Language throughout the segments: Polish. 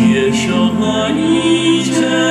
Przyniesiono idzie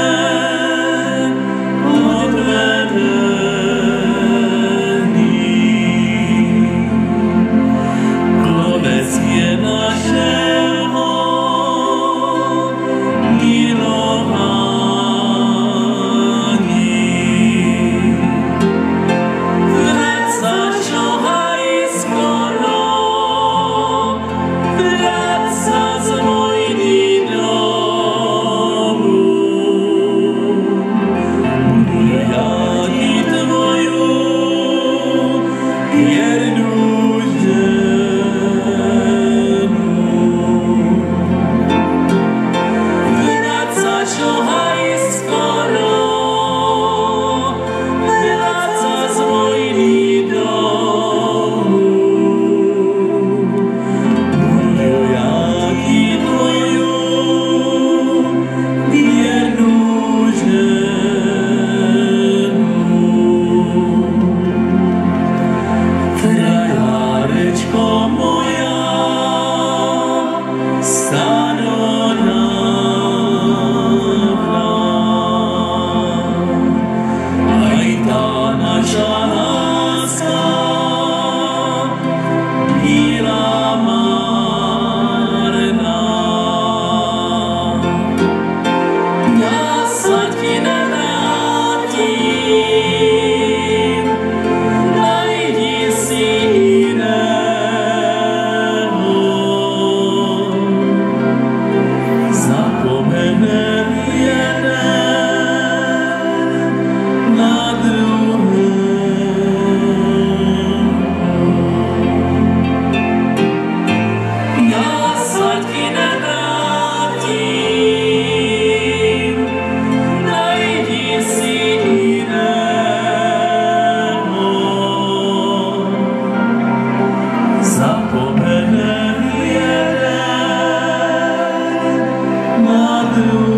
you.